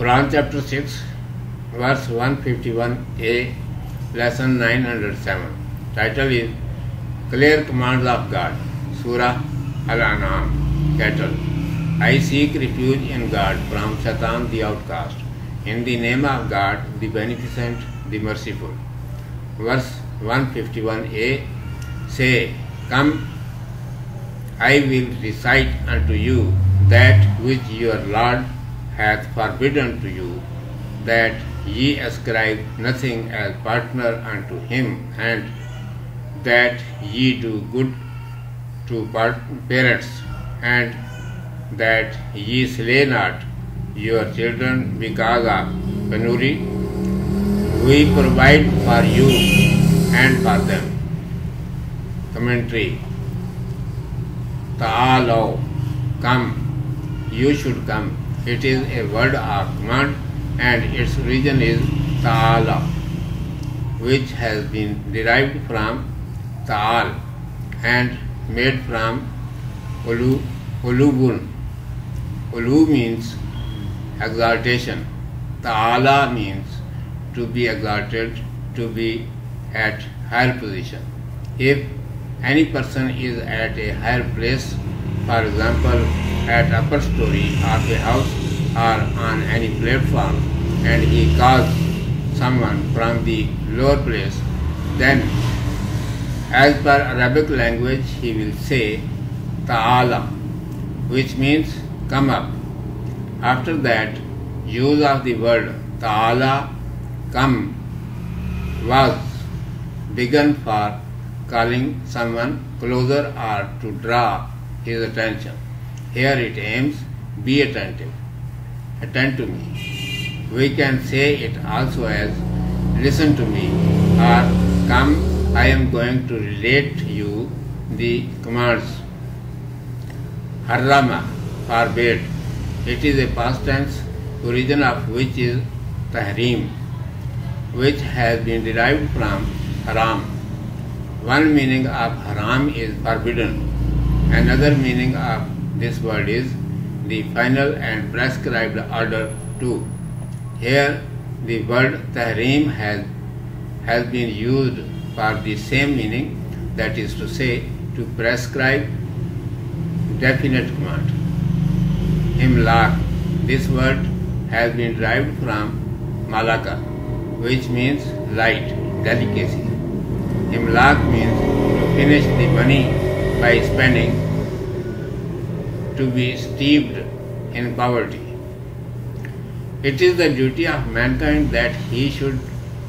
Quran chapter 6, verse 151a, lesson 907. Title is Clear Commands of God, Surah Al-An'am, cattle. I seek refuge in God from Satan the outcast. In the name of God, the beneficent, the merciful. Verse 151a Say, Come, I will recite unto you that which your Lord hath forbidden to you, that ye ascribe nothing as partner unto him, and that ye do good to parents, and that ye slay not your children because of penury. We provide for you and for them. Commentary Ta'alaw, come, you should come. It is a word of command and its origin is Ta'ala, which has been derived from Ta'al and made from Ulu, Ulubun. Ulu means exaltation. Ta'ala means to be exalted, to be at higher position. If any person is at a higher place, for example, at upper story of a house or on any platform, and he calls someone from the lower place, then as per Arabic language he will say ta'ala, which means come up. After that, use of the word ta'ala, come, was begun for calling someone closer or to draw his attention. Here it aims, be attentive, attend to me. We can say it also as listen to me or come, I am going to relate to you the commands. Harrama, forbade. It is a past tense, origin of which is tahrim, which has been derived from haram. One meaning of haram is forbidden. Another meaning of this word is the final and prescribed order too. Here the word tahrim has, has been used for the same meaning, that is to say, to prescribe definite command. Imlak, this word has been derived from malaka, which means light, delicacy. Imlak means to finish the money by spending, to be steeped in poverty. It is the duty of mankind that he should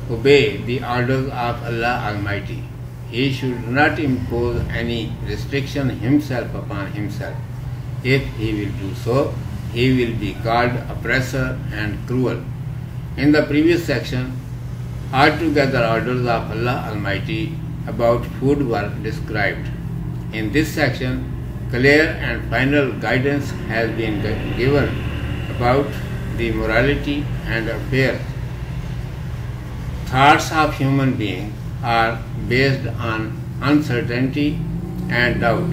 obey the orders of Allah Almighty. He should not impose any restriction himself upon himself. If he will do so, he will be called oppressor and cruel. In the previous section, altogether orders of Allah Almighty about food were described. In this section, clear and final guidance has been given about the morality and affairs. Thoughts of human beings are based on uncertainty and doubt,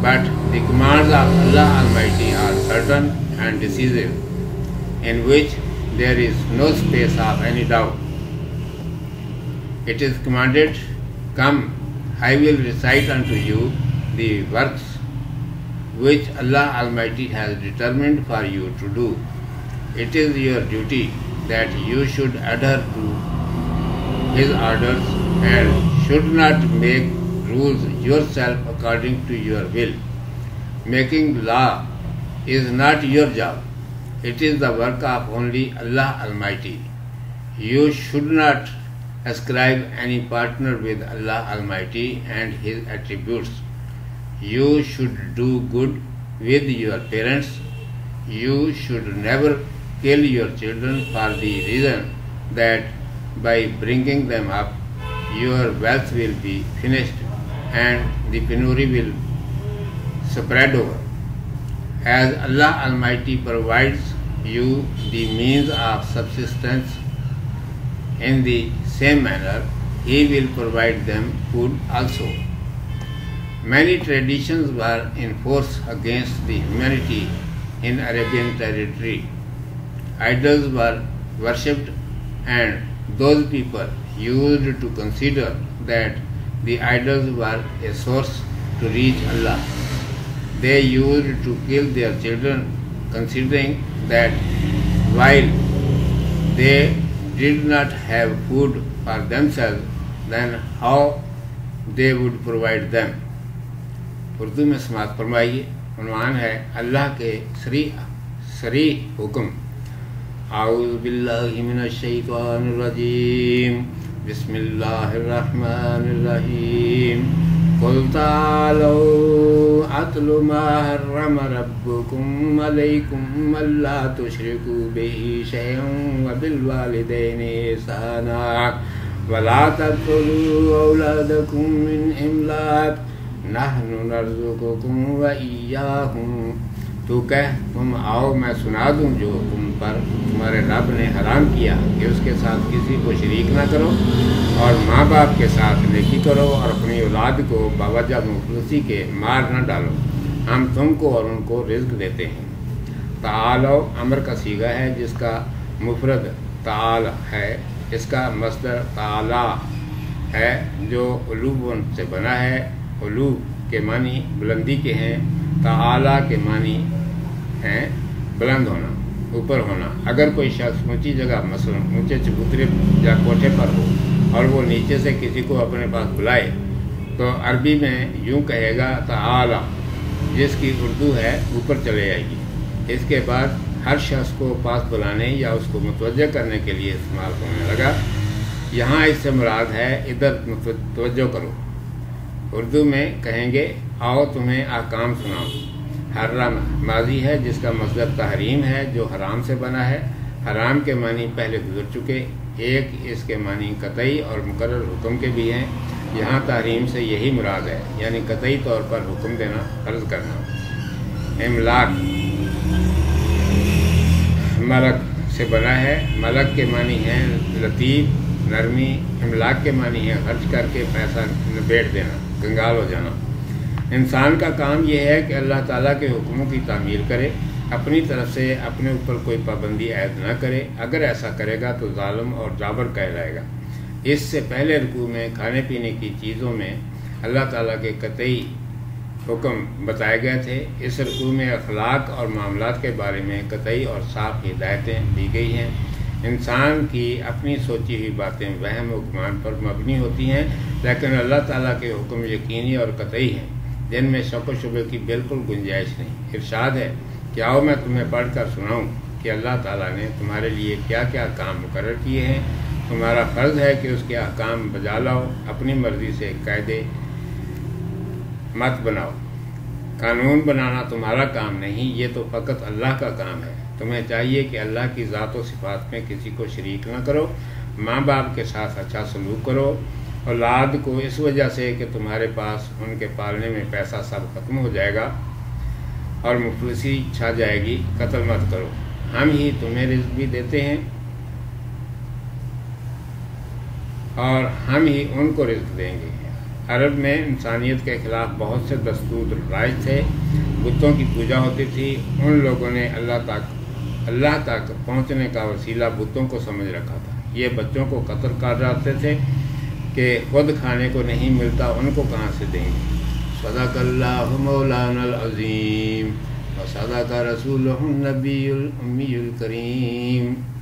but the commands of Allah Almighty are certain and decisive, in which there is no space of any doubt. It is commanded, Come, I will recite unto you the works which Allah Almighty has determined for you to do. It is your duty that you should adhere to His orders and should not make rules yourself according to your will. Making law is not your job. It is the work of only Allah Almighty. You should not ascribe any partner with Allah Almighty and His attributes. You should do good with your parents. You should never kill your children for the reason that by bringing them up, your wealth will be finished and the penury will spread over. As Allah Almighty provides you the means of subsistence in the same manner, He will provide them food also. Many traditions were in force against the humanity in Arabian territory. idols were worshipped and those people used to consider that the idols were a source to reach Allah. They used to kill their children considering that while they did not have food for themselves, then how they would provide them. Urdu میں سماعت فرمائیے، عنوان ہے اللہ کے سری سری حکم۔ اعوذ باللہ من الشیطان الرجیم۔ بسم اللہ الرحمن الرحیم۔ قل تعالوا أتل ما حرم ربكم عليكم ألا تشركوا به شيئا وبالوالدين إحسانا ولا تقتلوا أولادكم من إملاق نحن نرزقكم و تو کہ تم آؤ، میں سنا دوں جو تم پر تمہارے رب نے حرام کیا، کہ اس کے ساتھ کسی کو شریک نہ کرو اور ماں باپ کے ساتھ نیکی کرو اور اپنی اولاد کو باوجہ مخلصی کے مار نہ ڈالو۔ ہم تم کو اور ان کو رزق دیتے ہیں۔ تعالو امر کا سیگا ہے جس کا مفرد تعال ہے، اس کا مصدر تعالی ہے جو علوب سے بنا ہے۔ علو کے معنی بلندی کے ہیں، تعالی کے معنی ہیں بلند ہونا، اوپر ہونا۔ اگر کوئی شخص اونچی جگہ مثلا اونچے چبوترے یا کوٹھے پر ہو اور وہ نیچے سے کسی کو اپنے پاس بلائے، تو عربی میں یوں کہے گا، تعالی، جس کی اردو ہے، اوپر چلے جائے گی۔ اس کے بعد ہر شخص کو پاس بلانے یا اس کو متوجہ کرنے کے لیے استعمال ہونے لگا۔ یہاں اس سے مراد ہے، ادھر توجہ کرو۔ اردو میں کہیں گے، آؤ تمہیں آکام سناؤں۔ حرم ماضی ہے، جس کا مطلب تحریم ہے، جو حرام سے بنا ہے۔ حرام کے معنی پہلے گزر چکے، ایک اس کے معنی قطعی اور مقرر حکم کے بھی ہیں۔ یہاں تحریم سے یہی مراد ہے یعنی قطعی طور پر حکم دینا فرض کرنا۔ املاک، ملک سے بنا ہے۔ ملک کے معنی ہیں لطیف نرمی املاک کے معنی ہے خرچ کر کے پیسہ بیٹھ دینا، گنگال ہو جانا۔ انسان کا کام یہ ہے کہ اللہ تعالیٰ کے حکموں کی تعمیر کرے، اپنی طرف سے اپنے اوپر کوئی پابندی عائد نہ کرے۔ اگر ایسا کرے گا تو ظالم اور جابر کہلائے گا۔ اس سے پہلے رکوع میں، کھانے پینے کی چیزوں میں اللہ تعالیٰ کے قطعی حکم بتائے گئے تھے۔ اس رکوع میں اخلاق اور معاملات کے بارے میں قطعی اور صاف ہدایتیں دی گئی ہیں۔ انسان کی اپنی سوچی ہوئی باتیں وہم و گمان پر مبنی ہوتی ہیں، لیکن اللہ تعالیٰ کے حکم یقینی اور قطعی ہیں۔ جن میں شک و شبے کی بالکل گنجائش نہیں۔ ارشاد ہے کہ آؤ میں تمہیں پڑھ کر سناؤں کہ اللہ تعالیٰ نے تمہارے لیے کیا کیا کام مقرر کیے ہیں۔ تمہارا فرض ہے کہ اس کے احکام بجا لاؤ، اپنی مرضی سے قاعدے مت بناؤ۔ قانون بنانا تمہارا کام نہیں، یہ تو فقط اللہ کا کام ہے۔ تمہیں چاہیے کہ اللہ کی ذات و صفات میں کسی کو شریک نہ کرو، ماں باپ کے ساتھ اچھا سلوک کرو، اولاد کو اس وجہ سے کہ تمہارے پاس ان کے پالنے میں پیسہ سب ختم ہو جائے گا اور مفلسی چھا جائے گی، قتل مت کرو۔ ہم ہی تمہیں رزق بھی دیتے ہیں اور ہم ہی ان کو رزق دیں گے۔ عرب میں انسانیت کے خلاف بہت سے دستور رائج تھے۔ بتوں کی پوجا ہوتی تھی۔ ان لوگوں نے اللہ تعالیٰ اللہ تک پہنچنے کا وسیلہ بتوں کو سمجھ رکھا تھا۔ یہ بچوں کو قطر کر جاتے تھے کہ خود کھانے کو نہیں ملتا، ان کو کہاں سے دیں گے؟ صدق اللہ مولانا العظیم و صدق رسول النبی الامی الکریم۔